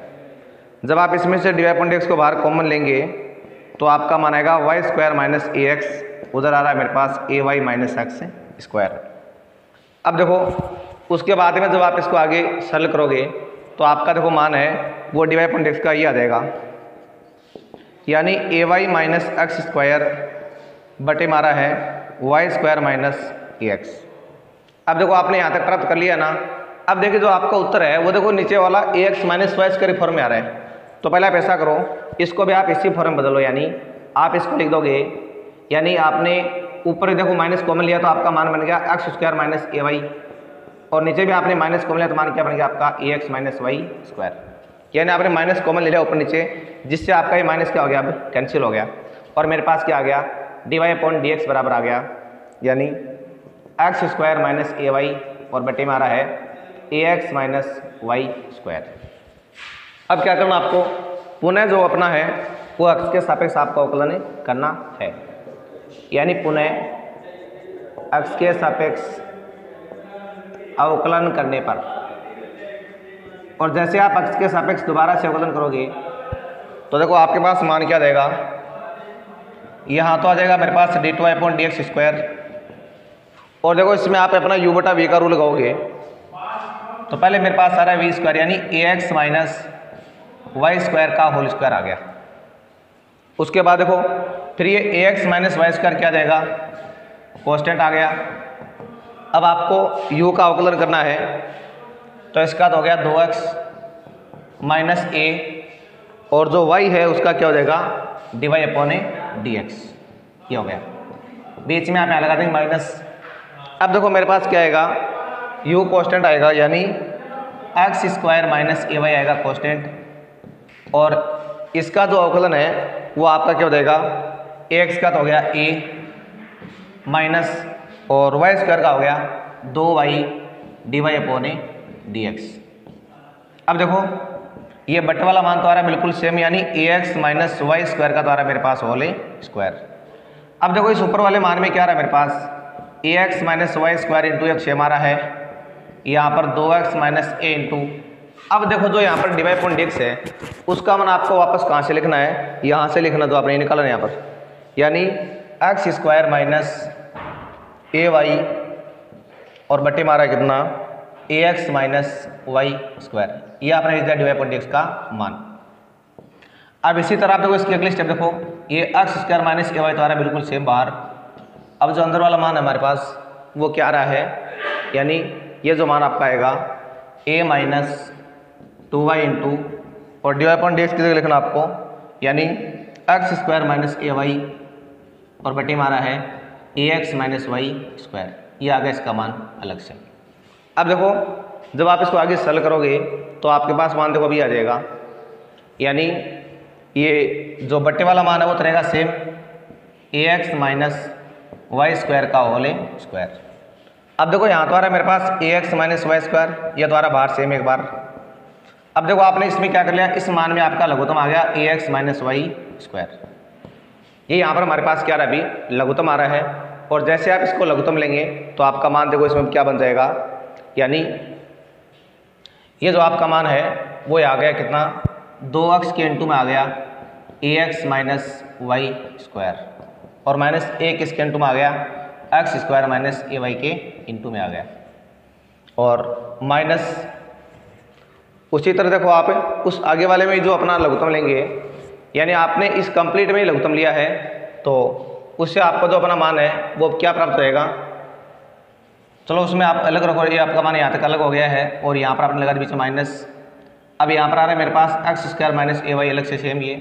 जब आप इसमें से डिवाई पॉइंट एक्स को बाहर कॉमन लेंगे तो आपका मान आएगा y square minus a x उधर आ रहा है मेरे पास a y minus x square अब देखो, उसके बाद में जब आप इसको आगे सरल करोगे तो आपका देखो मान है, वो डिवाई पॉइंट एक्स का ये आ जाएगा। यानी a y minus x square बटे मारा है y square minus a x अब देखो, आपने यहाँ तक प्राप्त कर लिया ना? अब देखिए, जो आपका उत्तर है, वो देखो नीचे वाला a x minus y square form में आ रहा है। तो पहले आप ऐसा करो, इसको भी आप इसी फॉर्म में बदलो, यानी आप इसको लिख दोगे। यानी आपने ऊपर देखो माइनस कॉमन लिया तो आपका मान बन गया x square minus a y और नीचे भी आपने माइनस कॉमन लिया तो मान क्या बन गया आपका a x minus y square यानी आपने माइनस कॉमन ले लिया ऊपर नीचे, जिससे आपका ये माइनस क्या हो गया अब? कैंसिल हो गया। और मेरे पास क्या आ गया? D y upon d x बराबर आ गया। यानी x square minus a y और बटे में आ रहा है a x minus y square अब क्या करना आपको? पुनः जो अपना है, वो अक्ष के सापेक्ष आपका अवकलन करना है। यानी पुनः अक्ष के सापेक्ष अवकलन करने पर। और जैसे आप अक्ष के सापेक्ष दोबारा से अवकलन करोगे तो देखो आपके पास मान क्या देगा यहाँ तो आ जाएगा मेरे पास d two point d x square और देखो इसमें आप अपना यू बटा वी का रूल लगाओगे तो पहले मेरे पास आ रहा है वी स्क्वायर यानी a x minus y square का होल स्क्वायर आ गया। उसके बाद देखो, फिर ये a x minus y square क्या देगा कॉन्स्टेंट आ गया। अब आपको यू का अवकलन करना है। तो इसका तो हो गया दो एक्स माइनस ए और जो वाई है उसका क्या हो जाएगा? D y upon a d x ये हो गया। बीच में आप यहाँ लगा देंगे माइनस अब देखो, मेरे पास क्या आएगा? यू कॉन्स्टेंट आएगा, यानी x square minus a y आएगा कॉन्स्टेंट और इसका जो अवकलन है वो आपका क्या हो जाएगा? ए एक्स का तो हो गया ए माइनस और वाई स्क्वायर का हो गया दो y d y upon d x अब देखो, ये बट वाला मान तो आ रहा है बिल्कुल सेम यानी a x minus y square का तो आ रहा है मेरे पास होल ए स्क्वायर अब देखो, इस ऊपर वाले मान में क्या आ रहा है मेरे पास? A x minus y square into x हमारा है। यहाँ पर दो एक्स माइनस ए इंटू अब देखो जो यहाँ पर डिवाई पॉइंट एक्स है, उसका मन आपको वापस कहाँ से लिखना है? यहाँ से लिखना तो आपने निकाला यहाँ पर। यानी x square minus a y और बटे मारा कितना? A x minus y square ये आपने लिख डिवाई पॉइंट एक्स का मान। अब इसी तरह आप देखो इसकी अगली स्टेप देखो। ये x square minus a y तो आ रहा है बिल्कुल सेम बाहर। अब जो अंदर वाला मान है हमारे पास, वो क्या आ रहा है? यानी ये जो मान आपका आएगा a minus two y into और d y point d x की जगह लिखना आपको? यानी x square minus a y और बटे मारा है a x minus y square. ये आ गया इसका मान अलग से। अब देखो, जब आप इसको आगे सल करोगे तो आपके पास मान देखो अभी आ जाएगा। यानी ये जो बट्टे वाला मान है, वो तो रहेगा same a x minus y square का होल स्क्वायर। अब देखो, यहाँ तो रहा है मेरे पास a x minus y square यह द्वारा बाहर, सेम एक बार। अब देखो आपने इसमें क्या कर लिया? इस मान में आपका लघुत्तम आ गया a x minus y square ये यहाँ पर हमारे पास क्या रहा अभी? लघुत्तम आ रहा है। और जैसे आप इसको लघुतम लेंगे तो आपका मान देखो इसमें क्या बन जाएगा? यानी ये जो आपका मान है, वो आ गया कितना? दो अक्स के इंटू में आ गया a x minus y square और माइनस ए किसके इंटू में आ गया? X square minus a y के इंटू में आ गया. और माइनस उसी तरह देखो आप उस आगे वाले में जो अपना लघुत्तम लेंगे, यानी आपने इस कंप्लीट में ही लघुत्तम लिया है तो उससे आपका जो अपना मान है, वो क्या प्राप्त होएगा? चलो उसमें आप अलग रखो, ये आपका मान यहाँ तक अलग हो गया है, और यहाँ पर आपने लगा बीच माइनस अब यहाँ पर आ रहा है मेरे पास x square minus a y अलग से सेम ये।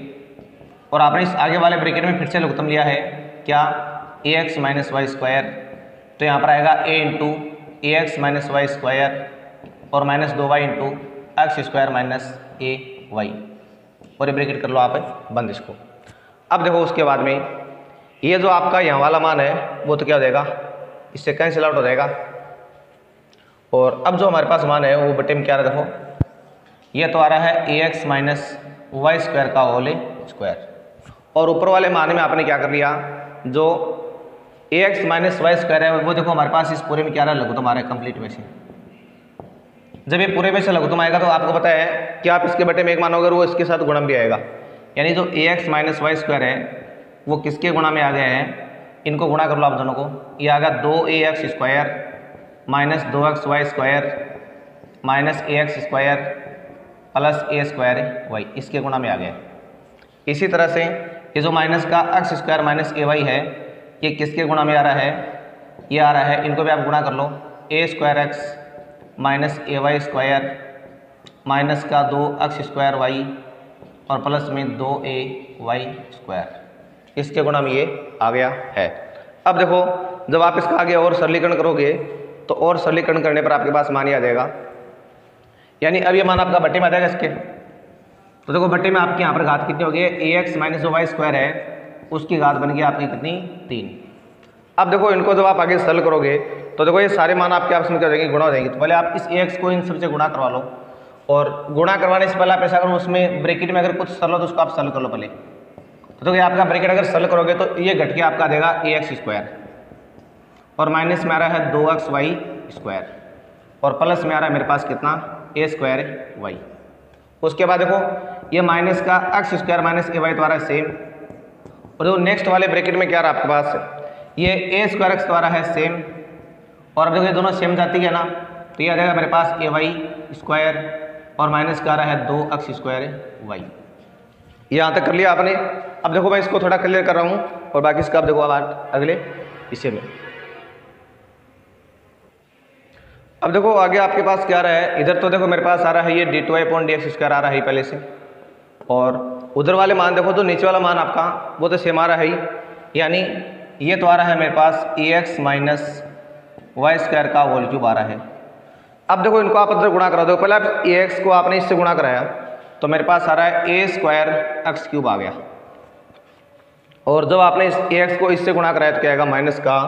और आपने इस आगे वाले ब्रेकेट में फिर से लघुत्तम लिया है, क्या? A x minus y square तो यहाँ पर आएगा a into a x minus y square और माइनस दो y into x square minus a y और ये ब्रेकेट कर लो आप बंद इसको। अब देखो उसके बाद में, ये जो आपका यहाँ वाला मान है, वो तो क्या हो जाएगा? इससे कैंसिल आउट हो जाएगा। और अब जो हमारे पास मान है, वो बटे में क्या रहा देखो? ये तो आ रहा है a x minus y square का होल स्क्वायर और ऊपर वाले मान में आपने क्या कर लिया? जो a x minus y square है, वो देखो हमारे पास इस पूरे में क्या रहा लघुतम आ कंप्लीट में से। जब ये पूरे में से लघुतम आएगा तो आपको पता है कि आप इसके बटे में एक मानोगे, वो इसके साथ गुणम भी आएगा। यानी जो a x minus y square है, वो किसके गुणा में आ गए हैं? इनको गुणा कर लो आप दोनों को। ये आ गया दो ए एक्स स्क्वायर माइनस दो x y square minus a x square plus a square y इसके गुणा में आ गया। इसी तरह से ये जो माइनस का x square minus a y है, ये किसके गुणा में आ रहा है? ये आ रहा है, इनको भी आप गुणा कर लो। A square x minus a y square, minus का दो एक्स स्क्वायर वाई, और प्लस में दो ए वाई स्क्वायर। इसके गुणा में ये आ गया है। अब देखो, जब आप इसका आगे और सरलीकरण करोगे तो और सरलीकरण करने पर आपके पास मान ही आ जाएगा। यानी अब ये मान आपका बट्टे में आ जाएगा इसके। तो देखो बट्टे में आपके यहाँ पर घात कितनी होगी a x minus y square है, उसकी घात बन गई आपकी कितनी? तीन। अब देखो, इनको जब आप आगे सरल करोगे तो देखो, ये सारे मान आपके आपस में क्या गुणा हो जाएँगे। तो पहले आप इस एक्स को इन सबसे गुणा करवा लो और गुणा करवाने से पहले आप ऐसा करो, उसमें ब्रेकेट में अगर कुछ सरल हो तो उसको आप सरल कर लो पहले। तो देखो आपका ब्रेकेट अगर सरल करोगे तो ये घट के आपका देगा ए एक्स स्क्वायर। और माइनस में आ रहा है दो एक्स वाई स्क्वायर। और प्लस में आ रहा है मेरे पास कितना? ए स्क्वायर वाई उसके बाद देखो, ये माइनस का x square minus a y द्वारा सेम और जो नेक्स्ट वाले ब्रेकेट में क्या रहा आपके पास? ये ए स्क्वायर एक्स द्वारा है सेम और अब देखो ये दोनों सेम जाती है ना तो ये आ जाएगा मेरे पास ए वाई स्क्वायर और माइनस का आ रहा है दो एक्स स्क्वायर वाई यहाँ तक कर लिया आपने। अब देखो मैं इसको थोड़ा क्लियर कर रहा हूँ और बाकी इसका अब देखो अब अगले हिस्से में। अब देखो आगे आपके पास क्या रहा है? इधर तो देखो मेरे पास आ रहा है ये d two y point d x square आ रहा है पहले से। और उधर वाले मान देखो तो नीचे वाला मान आपका, वो तो सेम आ रहा ही यानी ये तो आ रहा है मेरे पास a x minus y square का होल क्यूब आ रहा है। अब देखो, इनको आप अंदर गुणा करा दो। पहले आप ए एक्स को आपने इससे गुणा कराया तो मेरे पास आ रहा है ए स्क्वायर एक्स क्यूब आ गया। और जब आपने इस ए एक्स को इससे गुणा कराया तो क्या आएगा? माइनस का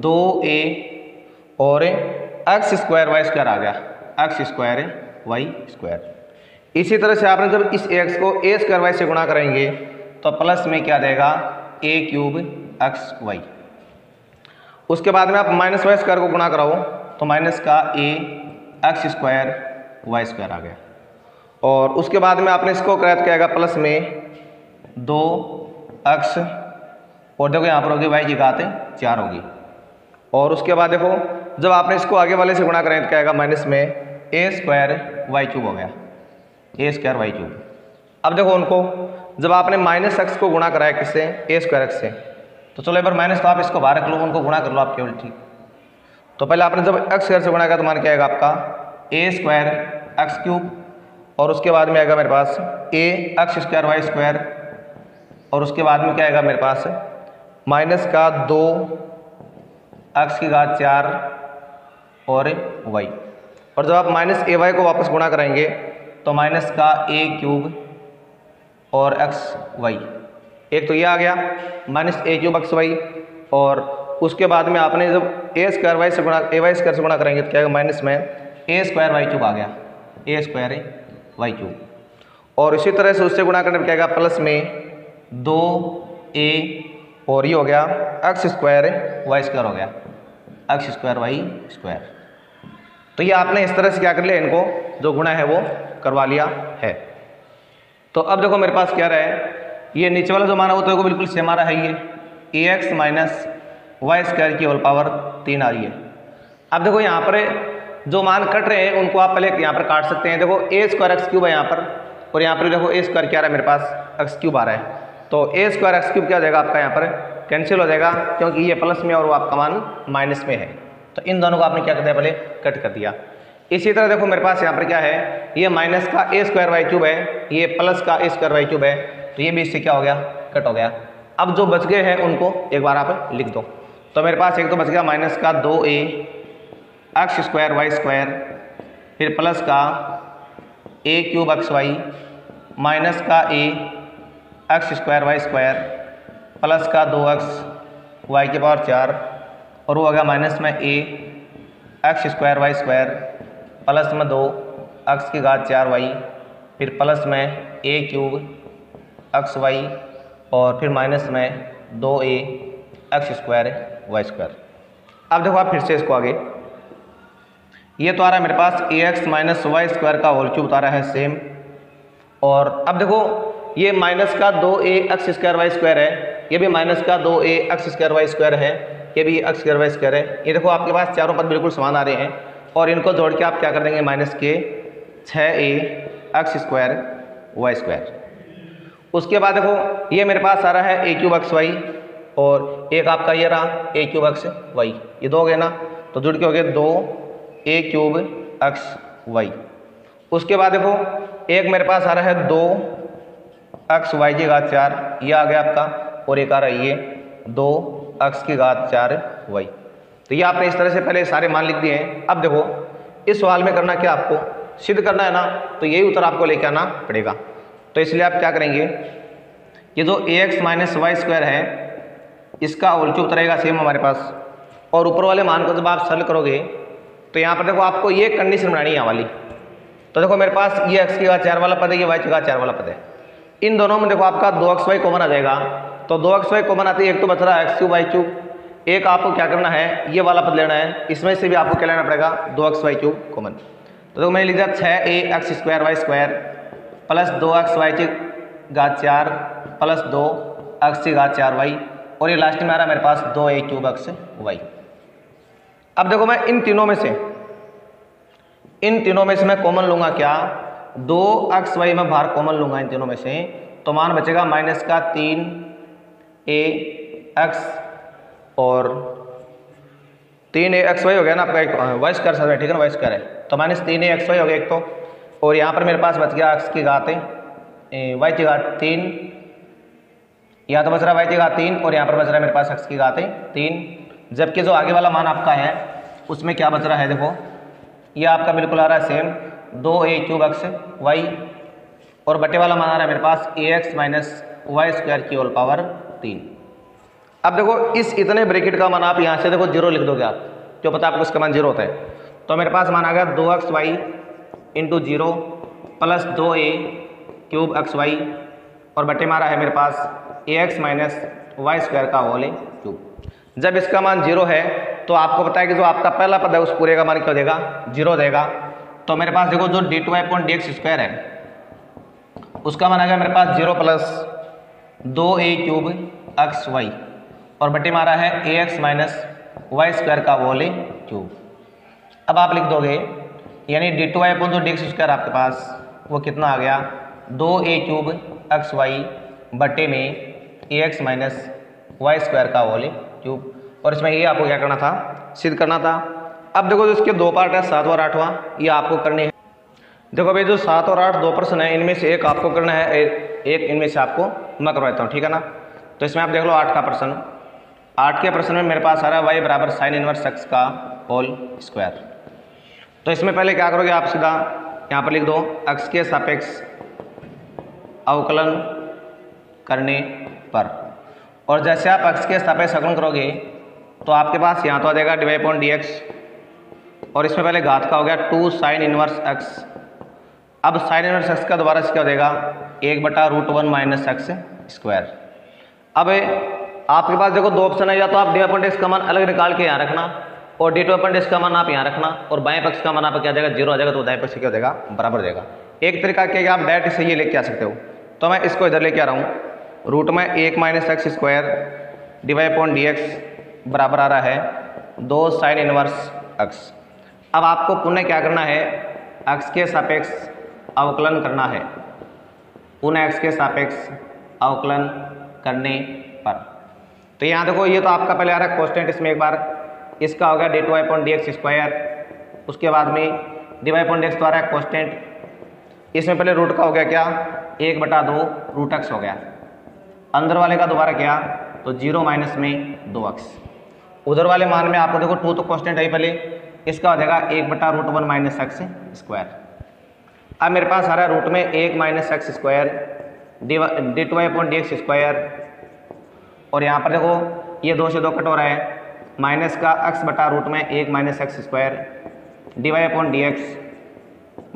दो ए और एक्स स्क्वायर वाई स्क्वायर आ गया। एक्स स्क्वायर वाई स्क्वायर इसी तरह से आपने जब इस एक्स को ए स्क्वायर वाई से गुणा करेंगे तो प्लस में क्या देगा ए क्यूब एक्स वाई उसके बाद में आप माइनस वाई स्क्वायर को गुणा कराओ तो माइनस का a x square y square आ गया। और उसके बाद में आपने इसको कराया तो क्या आएगा प्लस में दो एक्स और देखो यहाँ पर होगी वाई की घात चार होगी। और उसके बाद देखो, जब आपने इसको आगे वाले से गुणा करें तो क्या माइनस में ए स्क्वायर वाई क्यूब हो गया। ए स्क्वायर वाई क्यूब अब देखो उनको, जब आपने माइनस एक्स को गुणा कराया किससे? ए स्क्वायर एक्स से। तो चलो एक बार माइनस तो आप इसको बाहर रख लो उनको गुणा कर लो आप केवल ठीक तो पहले आपने जब एक्स स्क्वायर से गुणा किया तो मान क्या आएगा आपका? ए स्क्वायर एक्स क्यूब और उसके बाद में आएगा मेरे पास a x square y square और उसके बाद में क्या आएगा मेरे पास? माइनस का दो एक्स की घात चार और वाई और जब आप माइनस ए वाई को वापस गुणा कराएँगे तो माइनस का ए क्यूब और एक्स वाई एक तो ये आ गया, minus a cube x y, और उसके बाद में आपने जब ए स्क्वायर वाई से गुणा, ए वाई स्क्वायर से गुणा करेंगे तो क्या माइनस में? ए स्क्वायर वाई क्यूब आ गया। A square y cube. और इसी तरह से उससे गुणा करने पर क्या आएगा? प्लस में दो ए, और ये हो गया, एक्स स्क्वायर वाई स्क्वायर हो गया। X square y square. तो ये आपने इस तरह से क्या कर लिया इनको, जो गुणा है वो करवा लिया है। तो अब देखो मेरे पास क्या रहा है? ये नीचे वाला जो माना वो तो बिल्कुल सेम आ रहा है, ये a x minus y square की होल पावर तीन आ रही है। अब देखो यहाँ पर जो मान कट रहे हैं, उनको आप पहले यहाँ पर काट सकते हैं। देखो ए स्क्वायर एक्स क्यूब है यहाँ पर, और यहाँ पर देखो ए स्क्वायर क्या आ रहा है मेरे पास? एक्स क्यूब आ रहा है। तो ए स्क्वायर एक्स क्यूब क्या हो जाएगा आपका यहाँ पर? कैंसिल हो जाएगा, क्योंकि ये प्लस में और वो आपका मान माइनस में है। तो इन दोनों को आपने क्या कर दिया? पहले कट कर दिया। इसी तरह देखो मेरे पास यहाँ पर क्या है? ये माइनस का ए स्क्वायर वाई क्यूब है, ये प्लस का ए स्क्वायर वाई क्यूब है। तो ये भी इससे क्या हो गया? कट हो गया। अब जो बच गए हैं उनको एक बार आप लिख दो। तो मेरे पास एक तो बच गया माइनस का दो a, x square, y square, फिर प्लस का a cube x y, minus का a, x square, y square, plus का दो एक्स, वाई के पावर चार, और वो आ गया माइनस में a, x square, y square, plus में दो, एक्स की घात चार वाई, फिर प्लस में ए क्यूब एक्स वाई और फिर माइनस में दो a, x square, y square. अब देखो आप फिर से इसको आगे। ये तो आ रहा है मेरे पास a x minus y square का होल क्यूब उतारा है, सेम। और अब देखो, ये माइनस का दो a x square y square है, ये भी माइनस का दो a x square y square है, ये भी एक्स स्क्वायर वाई स्क्वायर है। ये देखो, आपके पास चारों पद बिल्कुल समान आ रहे हैं, और इनको जोड़ के आप क्या कर देंगे, माइनस के छः a x square y square. उसके बाद देखो, ये मेरे पास आ रहा है ए क्यूब एक्स वाई और एक आपका ये रहा ए क्यूब एक्स वाई ये दो हो गए ना? तो जुड़ के हो गए दो ए क्यूब एक्स वाई उसके बाद देखो, एक मेरे पास आ रहा है दो एक्स वाई की घात चार, ये आ गया आपका, और एक आ रहा है ये, दो एक्स की घात चार वाई तो ये आपने इस तरह से पहले सारे मान लिख दिए हैं। अब देखो, इस सवाल में करना क्या आपको? सिद्ध करना है ना? तो यही उत्तर आपको लेके आना पड़ेगा। तो इसलिए आप क्या करेंगे? ये जो a x minus y square है, इसका उल्चू उतरेगा सेम हमारे पास। और ऊपर वाले मान को जब आप सरल करोगे तो यहाँ पर देखो आपको ये कंडीशन बनानी है यहाँ वाली। तो देखो मेरे पास ये एक्स की चार वाला पद है, ये वाई की चार वाला पद है। इन दोनों में देखो आपका दो एक्स वाई कॉमन आ जाएगा। तो दो एक्स वाई कॉमन आती है एक तो बच रहा है एक्स क्यू वाई क्यूब एक आपको क्या करना है, ये वाला पद लेना है। इसमें से भी आपको क्या लेना पड़ेगा? दो एक्स वाई क्यूब कॉमन तो देखो मैंने लिख छः a x square y square plus दो एक्स वाई की घात चार, प्लस दो एक्स की घात चार वाई, और ये लास्ट में आ रहा है मेरे पास दो ए क्यूब एक्स वाई। अब देखो मैं इन तीनों में से, इन तीनों में से मैं कॉमन लूँगा क्या? दो एक्स वाई में बाहर कॉमन लूँगा इन तीनों में से तो मान बचेगा माइनस का तीन ए एक्स, और तीन ए एक्स वाई हो गया ना आपका एक वाई स्क्वायर साथ ठीक है ना वाई स्क्वायर है। तो माइनस तीन ए एक्स वाई हो गया एक तो। और यहाँ पर मेरे पास बच गया एक्स की घात वाई की घात तीन। यहाँ तो बच रहा वाई की घात तीन और यहाँ पर बच रहा है मेरे पास एक्स की घात तीन। जबकि जो आगे वाला मान आपका है, उसमें क्या बच रहा है देखो? ये आपका बिल्कुल आ रहा है सेम दो ए क्यूब एक्स वाई और बटे वाला मान आ रहा है मेरे पास a x minus y square की ओल पावर तीन। अब देखो, इस इतने ब्रेकेट का मान आप यहाँ से देखो ज़ीरो लिख दोगे आप। जो पता आपको इसका मान ज़ीरो होता है। तो मेरे पास मान आ गया दो x y into zero plus दो ए क्यूब एक्स वाई और बटे मारा है मेरे पास a x minus y square का होल क्यूब जब इसका मान ज़ीरो है तो आपको पता है कि जो आपका पहला पद है, उस पूरे का मान क्या देगा? ज़ीरो देगा। तो मेरे पास देखो जो d two y point d x square है, उसका मान आ गया मेरे पास ज़ीरो प्लस दो ए क्यूब एक्स वाई और बटे मारा है a x minus y square का वोले क्यूब अब आप लिख दोगे यानी डी टू वाई पॉइंट जो डी एक्स स्क्वायर आपके पास, वो कितना आ गया? दो ए क्यूब एक्स वाई बटे में a x minus y square का वोले क्यूब और इसमें ये आपको क्या करना था? सिद्ध करना था। अब देखो जो इसके दो पार्ट है, सात और आठवां ये आपको करने हैं। देखो भाई, जो सात और आठ दो प्रश्न है, इनमें से एक आपको करना है एक इनमें से आपको मैं करवाता हूँ, ठीक है ना? तो इसमें आप देख लो आठ का प्रश्न आठ के प्रश्न में मेरे पास आ रहा है वाई बराबर साइन इनवर्स एक्स का होल स्क्वायर तो इसमें पहले क्या करोगे आप सीधा? यहाँ पर लिख दो एक्स के सापेक्ष अवकलन करने पर। और जैसे आप एक्स के सापेक्ष अवकलन करोगे तो आपके पास यहाँ तो आ जाएगा डिवाई पॉइंट डी एक्स और इसमें पहले घात का हो गया टू साइन इनवर्स एक्स अब साइन इनवर्स एक्स का दोबारा से क्या हो जाएगा? एक बटा root one minus x square. अब आपके पास देखो दो ऑप्शन है, या तो आप डिवाई पॉइंट एक्स का मान अलग निकाल के यहाँ रखना और डी टू पॉइंट एक्स का मान आप यहाँ रखना, और बाएँ पक्ष का मान आप क्या जाएगा? ज़ीरो आ जाएगा तो दाएँ पक्ष क्या जाएगा? बराबर जाएगा। एक तरीका क्या आप डायरेक्ट से ये लेके आ सकते हो। तो मैं इसको इधर लेके आ रहा हूँ। रूट में एक minus x square divide point d x बराबर आ रहा है दो साइन इनवर्स एक्स अब आपको पुनः क्या करना है? एक्स के सापेक्ष अवकलन करना है। पुनः एक्स के सापेक्ष अवकलन करने पर। तो यहाँ देखो, ये तो आपका पहले आ रहा है कॉन्स्टेंट इसमें एक बार इसका हो गया d two y point d x square उसके बाद में डी वाई पॉइंट एक्स है कॉन्स्टेंट इसमें पहले रूट का हो गया क्या? एक बटा दो रूट एक्स हो गया। अंदर वाले का दोबारा क्या? तो ज़ीरो माइनस में दो एक्स उधर वाले मान में आपको देखो टू तो कॉन्स्टेंट है पहले, इसका हो जाएगा एक बटा root one minus x square अब मेरे पास आ रहा है रूट में एक minus x square d d two y upon d x square और यहाँ पर देखो, ये दो से दो कट हो रहा है। माइनस का एक्स बटा रूट में एक minus x square d y upon d x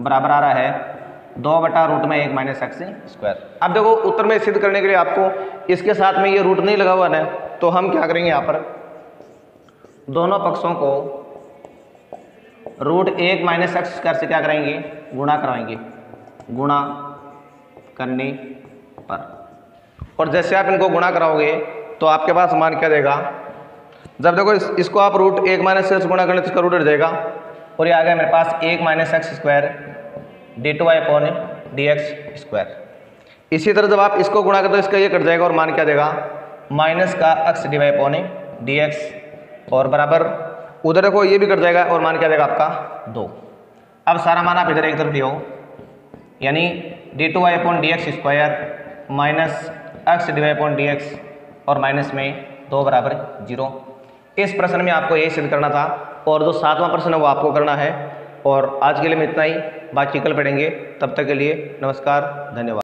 बराबर आ रहा है दो बटा रूट में एक माइनस एक्स स्क्वायर। अब देखो, उत्तर में सिद्ध करने के लिए आपको इसके साथ में ये रूट नहीं लगा हुआ है तो हम क्या करेंगे यहाँ पर? दोनों पक्षों को रूट एक माइनस एक्स स्क्वायर से क्या करेंगे गुणा करवाएँगे गुणा करने पर। और जैसे आप इनको गुणा कराओगे तो आपके पास मान क्या देगा? जब देखो इस, इसको आप रूट एक माइनस एक्स गुणा करें तो इसका रूट जाएगा। और ये आ गया मेरे पास एक minus x square d two y upon d x square इसी तरह जब आप इसको गुणा करें तो इसका ये कट जाएगा और मान क्या देगा? माइनस का x d y upon d x और बराबर उधर देखो ये भी कट जाएगा और मान क्या देगा आपका? दो। अब सारा मान आप इधर एक तरफ़ लियो। यानी d two y upon d x square minus x d y upon d x और माइनस में दो बराबर ज़ीरो। इस प्रश्न में आपको यही सिद्ध करना था और जो सातवां प्रश्न है वो आपको करना है। और आज के लिए मैं इतना ही। बाकी कल पढ़ेंगे। तब तक के लिए नमस्कार, धन्यवाद।